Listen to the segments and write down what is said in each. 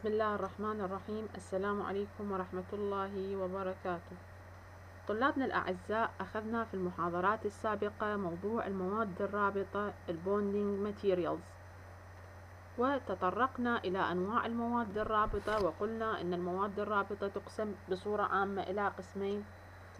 بسم الله الرحمن الرحيم. السلام عليكم ورحمة الله وبركاته. طلابنا الأعزاء أخذنا في المحاضرات السابقة موضوع المواد الرابطة ال bonding materials وتطرقنا إلى أنواع المواد الرابطة وقلنا أن المواد الرابطة تقسم بصورة عامة إلى قسمين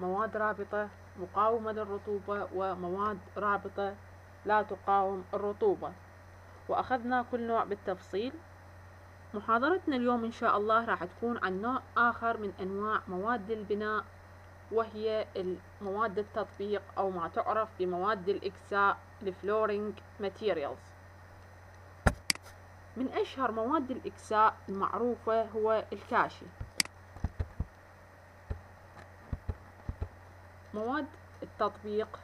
مواد رابطة مقاومة للرطوبة ومواد رابطة لا تقاوم الرطوبة. وأخذنا كل نوع بالتفصيل محاضرتنا اليوم إن شاء الله راح تكون عن نوع آخر من أنواع مواد البناء وهي مواد التطبيق أو ما تعرف بمواد الإكساء ال flooring materials. من أشهر مواد الإكساء المعروفة هو الكاشي. مواد التطبيق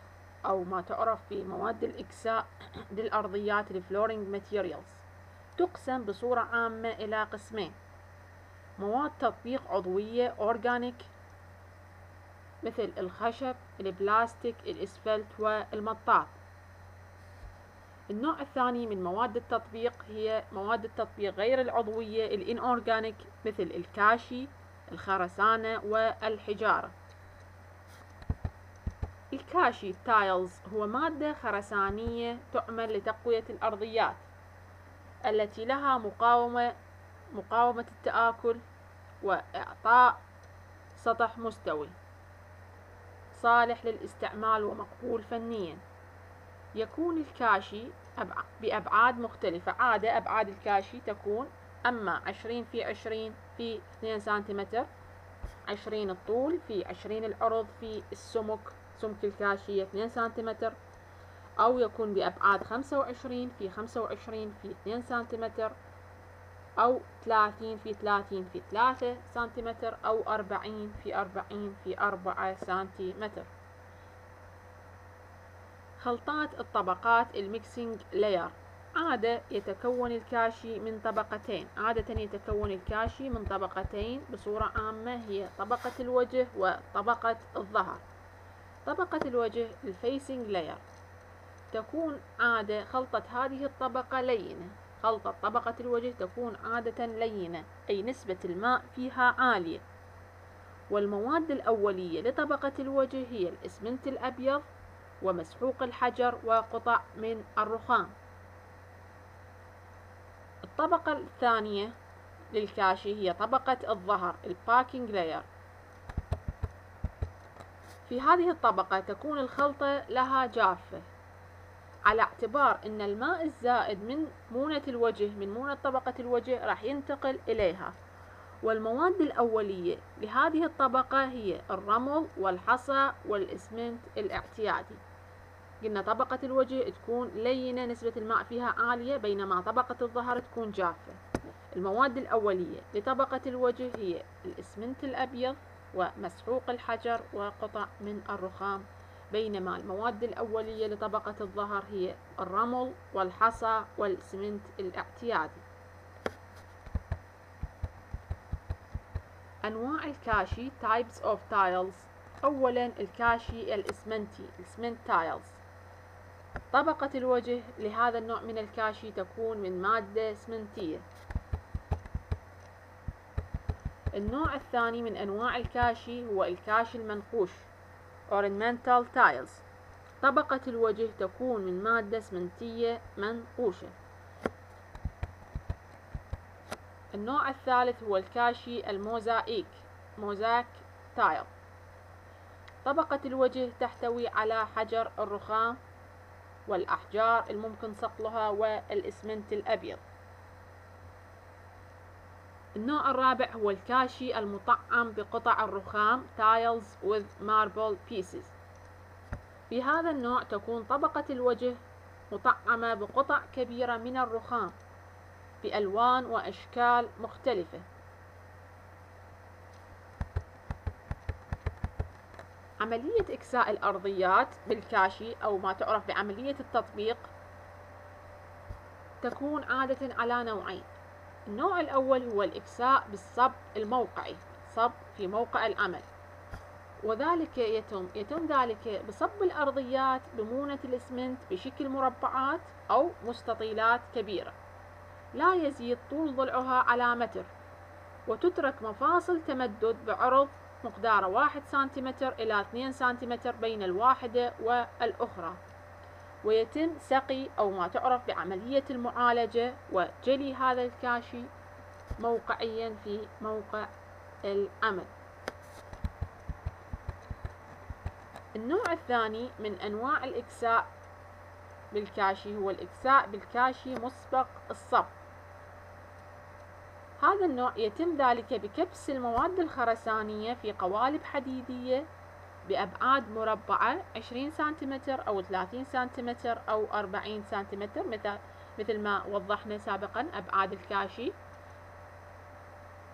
أو ما تعرف بمواد الإكساء للأرضيات ال flooring materials. تقسم بصورة عامة إلى قسمين. مواد تطبيق عضوية organic مثل الخشب البلاستيك الإسفلت والمطاط. النوع الثاني من مواد التطبيق هي مواد التطبيق غير العضوية ال inorganic مثل الكاشي الخرسانة والحجارة. الكاشي tiles هو مادة خرسانية تعمل لتقوية الأرضيات. التي لها مقاومة مقاومة التآكل وإعطاء سطح مستوي. صالح للاستعمال ومقبول فنيا. يكون الكاشي بأبعاد مختلفة. عادة أبعاد الكاشي تكون أما عشرين في عشرين في اثنين سنتيمتر عشرين الطول في عشرين العرض في السمك. سمك الكاشي اثنين سنتيمتر أو يكون بأبعاد خمسة وعشرين في خمسة وعشرين في اثنين سنتيمتر أو ثلاثين في ثلاثين في ثلاثة سنتيمتر أو أربعين في أربعين في أربعة سنتيمتر. خلطات الطبقات ال mixing layer عادة يتكون الكاشي من طبقتين. عادة يتكون الكاشي من طبقتين بصورة عامة هي طبقة الوجه وطبقة الظهر. طبقة الوجه ال facing layer تكون عادة خلطة هذه الطبقة لينة. خلطة طبقة الوجه تكون عادة لينة أي نسبة الماء فيها عالية. والمواد الأولية لطبقة الوجه هي الإسمنت الأبيض ومسحوق الحجر وقطع من الرخام. الطبقة الثانية للكاشي هي طبقة الظهر ال backing layer في هذه الطبقة تكون الخلطة لها جافة. على اعتبار أن الماء الزائد من مونة الوجه من مونة طبقة الوجه راح ينتقل إليها. والمواد الأولية لهذه الطبقة هي الرمل والحصى والإسمنت الاعتيادي. قلنا طبقة الوجه تكون لينة نسبة الماء فيها عالية بينما طبقة الظهر تكون جافة. المواد الأولية لطبقة الوجه هي الإسمنت الأبيض ومسحوق الحجر وقطع من الرخام. بينما المواد الأولية لطبقة الظهر هي الرمل والحصى والسمنت الاعتيادي. أنواع الكاشي types of tiles. أولا الكاشي الإسمنتي ال cement tiles طبقة الوجه لهذا النوع من الكاشي تكون من مادة اسمنتية النوع الثاني من أنواع الكاشي هو الكاشي المنقوش. Ornamental tiles. طبقة الوجه تكون من مادة اسمنتية منقوشة. النوع الثالث هو الكاشي الموزايك mosaic tile. طبقة الوجه تحتوي على حجر الرخام والأحجار الممكن صقلها والإسمنت الأبيض. النوع الرابع هو الكاشي المطعم بقطع الرخام tiles with marble pieces. في هذا النوع تكون طبقة الوجه مطعمة بقطع كبيرة من الرخام بألوان وأشكال مختلفة. عملية إكساء الأرضيات بالكاشي أو ما تعرف بعملية التطبيق تكون عادة على نوعين. النوع الأول هو الإكساء بالصب الموقعي صب في موقع العمل. وذلك يتم يتم ذلك بصب الأرضيات بمونة الإسمنت بشكل مربعات أو مستطيلات كبيرة. لا يزيد طول ضلعها على متر وتترك مفاصل تمدد بعرض مقداره واحد سنتيمتر إلى اثنين سنتيمتر بين الواحدة والأخرى. ويتم سقي أو ما تعرف بعملية المعالجة وجلي هذا الكاشي موقعيا في موقع العمل النوع الثاني من أنواع الإكساء بالكاشي هو الإكساء بالكاشي مسبق الصب. هذا النوع يتم ذلك بكبس المواد الخرسانية في قوالب حديدية بأبعاد مربعة 20 سنتيمتر أو 30 سنتيمتر أو 40 سنتيمتر مثل مثل ما وضحنا سابقا أبعاد الكاشي.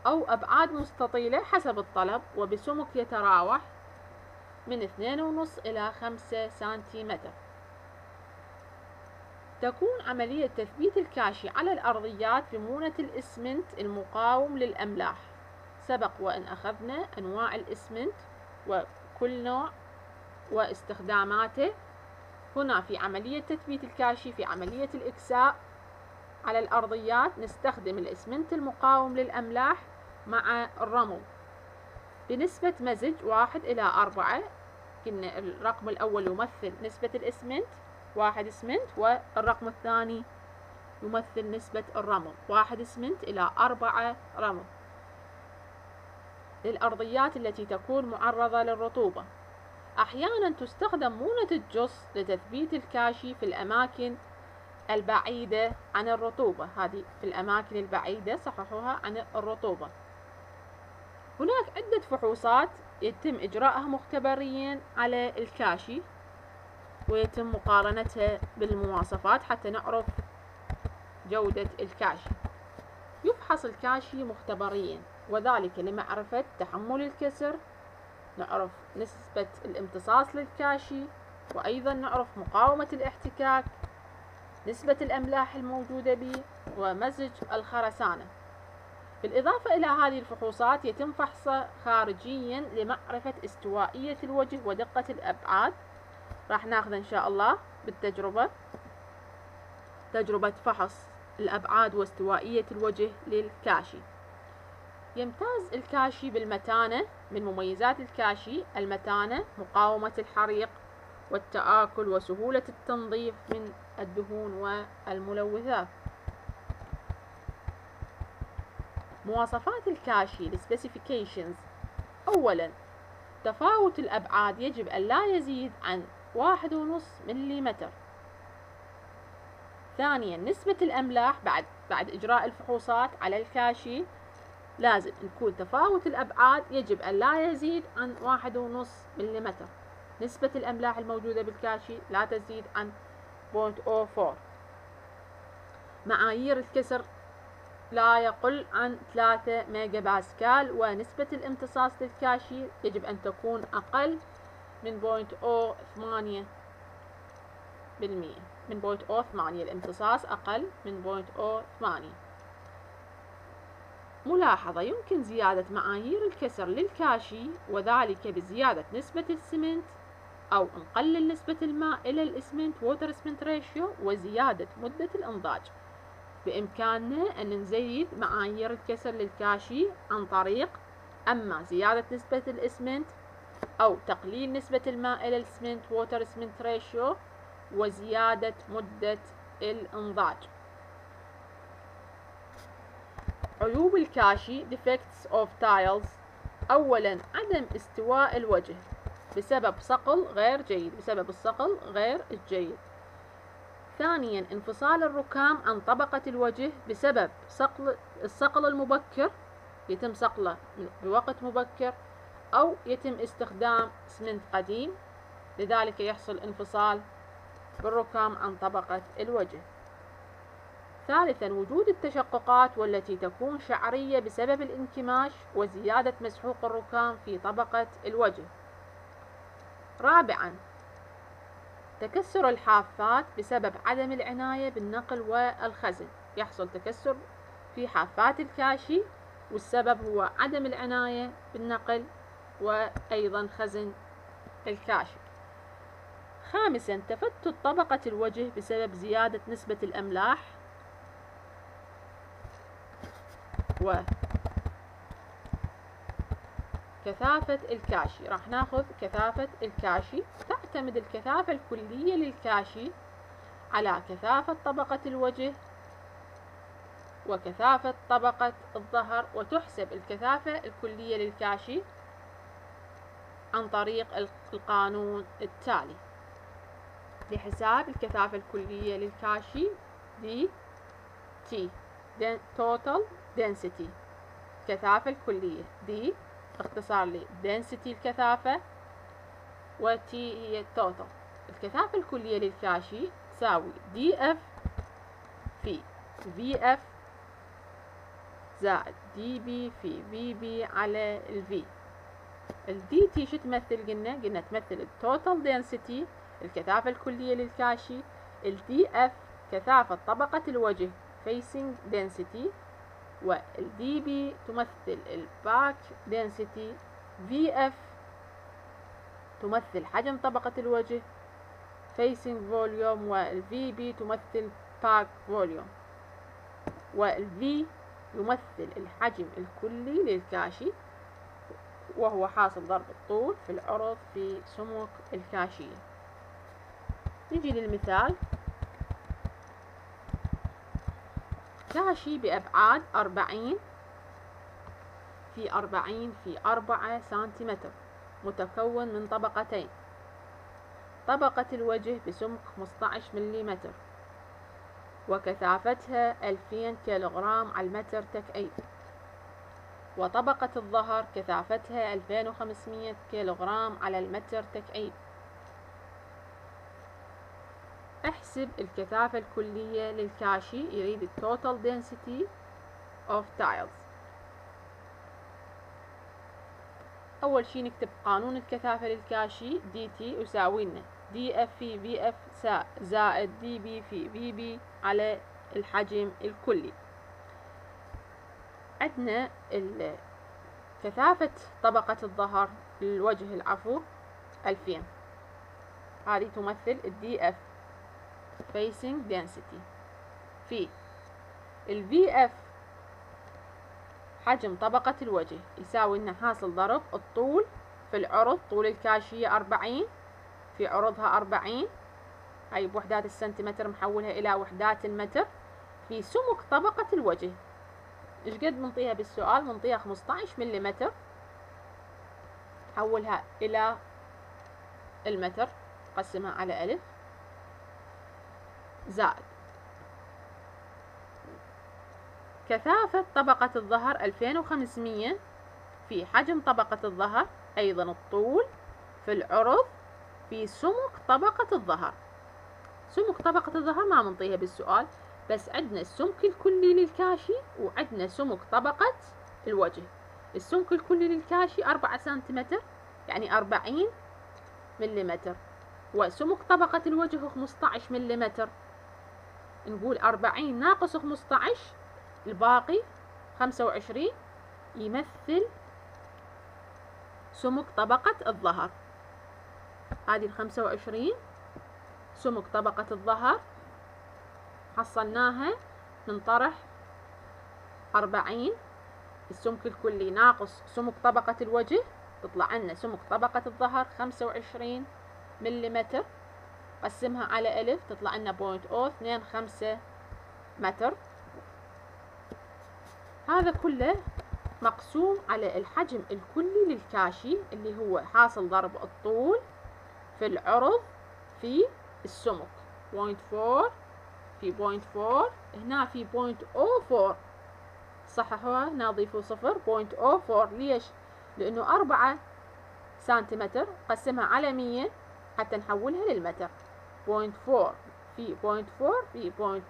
أو أبعاد مستطيلة حسب الطلب وبسمك يتراوح من 2.5 إلى 5 سنتيمتر. تكون عملية تثبيت الكاشي على الأرضيات بمونة الإسمنت المقاوم للأملاح. سبق وأن أخذنا أنواع الإسمنت وكل نوع واستخداماته. هنا في عملية تثبيت الكاشي في عملية الإكساء. على الأرضيات نستخدم الإسمنت المقاوم للأملاح مع الرمل بنسبة مزج واحد إلى أربعة. قلنا الرقم الأول يمثل نسبة الإسمنت واحد إسمنت والرقم الثاني يمثل نسبة الرمل واحد إسمنت إلى أربعة رمل للأرضيات التي تكون معرضة للرطوبة. أحيانا تستخدم مونة الجص لتثبيت الكاشي في الأماكن البعيدة عن الرطوبة. هذه في الأماكن البعيدة صححوها عن الرطوبة. هناك عدة فحوصات يتم إجراءها مختبريا على الكاشي ويتم مقارنتها بالمواصفات حتى نعرف جودة الكاشي. يفحص الكاشي مختبريا. وذلك لمعرفة تحمل الكسر نعرف نسبة الامتصاص للكاشي وأيضا نعرف مقاومة الاحتكاك نسبة الأملاح الموجودة به ومزج الخرسانة. بالإضافة إلى هذه الفحوصات يتم فحصه خارجيا لمعرفة استوائية الوجه ودقة الأبعاد. راح ناخذ إن شاء الله بالتجربة تجربة فحص الأبعاد واستوائية الوجه للكاشي. يمتاز الكاشي بالمتانة من مميزات الكاشي المتانة مقاومة الحريق والتآكل وسهولة التنظيف من الدهون والملوثات. مواصفات الكاشي ال specifications أولا تفاوت الأبعاد يجب أن لا يزيد عن واحد ونص مليمتر. ثانيا نسبة الأملاح بعد بعد إجراء الفحوصات على الكاشي لازم نكون تفاوت الأبعاد يجب أن لا يزيد عن واحد ونص مليمتر. نسبة الأملاح الموجودة بالكاشي لا تزيد عن 0.04 معايير الكسر لا يقل عن 3 ميجا باسكال ونسبة الامتصاص للكاشي يجب أن تكون أقل من point أو ثمانية بالمية. من point أو ثمانية الامتصاص أقل من point أو ثمانية ملاحظة يمكن زيادة معاير الكسر للكاشي وذلك بزيادة نسبة السمنت أو نقلل نسبة الماء إلى الإسمنت water cement ratio وزيادة مدة الإنضاج. بإمكاننا أن نزيد معاير الكسر للكاشي عن طريق أما زيادة نسبة الإسمنت أو تقليل نسبة الماء إلى السمنت water cement ratio وزيادة مدة الإنضاج. عيوب الكاشي defects of tiles. أولا عدم استواء الوجه بسبب صقل غير جيد بسبب الصقل غير الجيد. ثانيا انفصال الركام عن طبقة الوجه بسبب صقل الصقل المبكر يتم صقله بوقت مبكر أو يتم استخدام اسمنت قديم. لذلك يحصل انفصال بالركام عن طبقة الوجه. ثالثا وجود التشققات والتي تكون شعرية بسبب الانكماش وزيادة مسحوق الركام في طبقة الوجه. رابعا تكسر الحافات بسبب عدم العناية بالنقل والخزن. يحصل تكسر في حافات الكاشي والسبب هو عدم العناية بالنقل وأيضا خزن الكاشف خامسا تفتت طبقة الوجه بسبب زيادة نسبة الأملاح كثافة الكاشي. راح ناخذ كثافة الكاشي. تعتمد الكثافة الكلية للكاشي على كثافة طبقة الوجه وكثافة طبقة الظهر وتحسب الكثافة الكلية للكاشي عن طريق القانون التالي. لحساب الكثافة الكلية للكاشي DT total density. الكثافة الكلية. D اختصار ل density الكثافة. و T هي total. الكثافة الكلية للكاشي تساوي F VF زائد B VB على ال V ال DT شو تمثل قلنا؟ قلنا تمثل ال total density. الكثافة الكلية للكاشي. ال DF كثافة طبقة الوجه. facing density. وال DB تمثل ال back density VF تمثل حجم طبقة الوجه facing volume وال VB تمثل back volume. وال V يمثل الحجم الكلي للكاشي وهو حاصل ضرب الطول في العرض في سمك الكاشية نجي للمثال. كاشي بأبعاد أربعين في أربعين في أربعة سنتيمتر متكون من طبقتين. طبقة الوجه بسمك 15 ملم وكثافتها 2000 كيلوغرام على المتر تكعيب. وطبقة الظهر كثافتها 2500 كيلوغرام على المتر تكعيب. احسب الكثافة الكلية للكاشي يريد ال total density of tiles. أول شي نكتب قانون الكثافة للكاشي DT يساوي لنا DF في VF زائد DB في VB على الحجم الكلي. عندنا كثافة طبقة الظهر الوجه العفو ألفين. هذه تمثل ال DF facing density. في ال VF حجم طبقة الوجه يساوي لنا حاصل ضرب الطول في العرض طول الكاشية أربعين في عرضها أربعين. هاي بوحدات السنتيمتر محولها إلى وحدات المتر. في سمك طبقة الوجه إيش قد منطيها بالسؤال؟ منطيها 15 ملم حولها إلى المتر قسمها على ألف. زائد. كثافة طبقة الظهر 2500 في حجم طبقة الظهر أيضا الطول في العرض في سمك طبقة الظهر. سمك طبقة الظهر ما منطيها بالسؤال بس عندنا السمك الكلي للكاشي وعندنا سمك طبقة الوجه. السمك الكلي للكاشي أربعة سنتيمتر يعني أربعين مليمتر وسمك طبقة الوجه خمسطعش مليمتر. نقول أربعين ناقص خمسطعش الباقي خمسة وعشرين يمثل سمك طبقة الظهر. هذه الخمسة وعشرين سمك طبقة الظهر حصلناها ننطرح أربعين. السمك الكلي ناقص سمك طبقة الوجه تطلع لنا سمك طبقة الظهر خمسة وعشرين مليمتر. قسمها على ألف تطلع لنا بوينت أو اثنين خمسة متر. هذا كله مقسوم على الحجم الكلي للكاشي اللي هو حاصل ضرب الطول في العرض في السمك. point four في point four هنا في point O four صححوها هنا ضيفوا صفر point O four ليش؟ لأنه أربعة سنتيمتر قسمها على مية حتى نحولها للمتر. point four في point four في point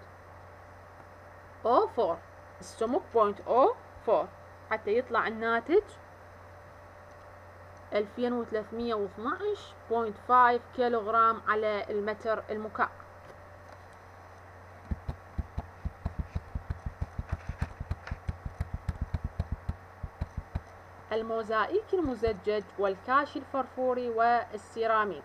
O four السمك point O four حتى يطلع الناتج ألفين وثلاثمية واثناش point five كيلوغرام على المتر المكعب. الموزايك المزجج والكاشي الفرفوري والسيراميك.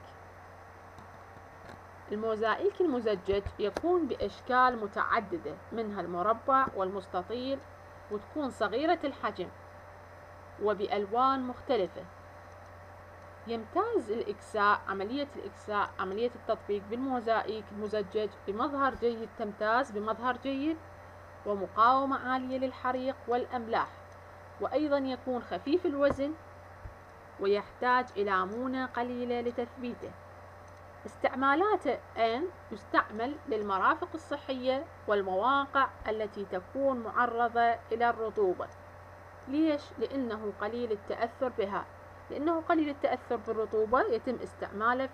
الموزايك المزجج يكون بأشكال متعددة منها المربع والمستطيل وتكون صغيرة الحجم وبألوان مختلفة. يمتاز الإكساء عملية الإكساء عملية التطبيق بالموزايك المزجج بمظهر جيد تمتاز بمظهر جيد ومقاومة عالية للحريق والأملاح. وأيضا يكون خفيف الوزن ويحتاج إلى مونة قليلة لتثبيته. استعمالاته أن يستعمل للمرافق الصحية والمواقع التي تكون معرضة إلى الرطوبة. ليش؟ لأنه قليل التأثر بها. لأنه قليل التأثر بالرطوبة يتم استعماله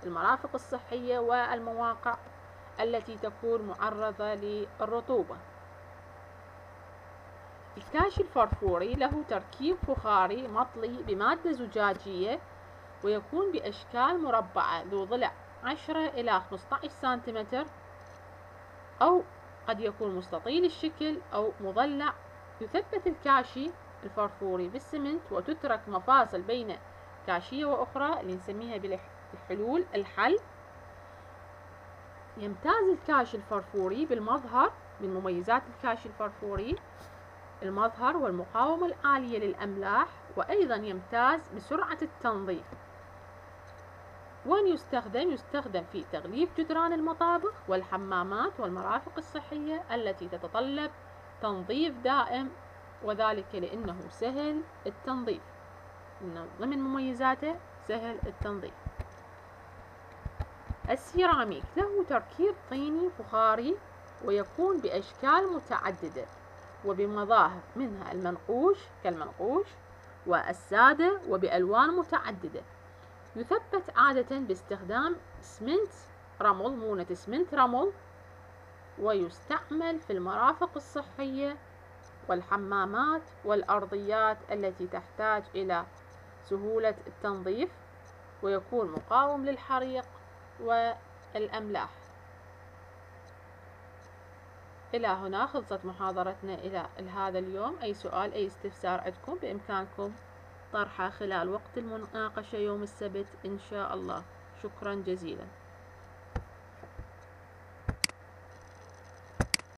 في المرافق الصحية والمواقع التي تكون معرضة للرطوبة. الكاش الفرفوري له تركيب فخاري مطلي بمادة زجاجية ويكون بأشكال مربعة ذو ضلع 10 إلى 15 سنتيمتر أو قد يكون مستطيل الشكل أو مضلع. يثبت الكاشي الفرفوري بالسمنت وتترك مفاصل بين كاشية وأخرى اللي نسميها بالحلول الحل. يمتاز الكاشي الفرفوري بالمظهر من مميزات الكاشي الفرفوري المظهر والمقاومة العالية للأملاح وأيضا يمتاز بسرعة التنظيف. وين يستخدم؟ يستخدم في تغليف جدران المطابخ والحمامات والمرافق الصحية التي تتطلب تنظيف دائم وذلك لأنه سهل التنظيف من ضمن مميزاته سهل التنظيف السيراميك له تركيب طيني فخاري ويكون بأشكال متعددة وبمظاهر منها المنقوش كالمنقوش والسادة وبألوان متعددة يثبت عادة باستخدام اسمنت رمل مونة اسمنت رمل ويستعمل في المرافق الصحية والحمامات والأرضيات التي تحتاج إلى سهولة التنظيف ويكون مقاوم للحريق والأملاح. إلى هنا خلصت محاضرتنا إلى هذا اليوم. أي سؤال أي استفسار عندكم بإمكانكم طرحه خلال وقت المناقشة يوم السبت إن شاء الله. شكرا جزيلا.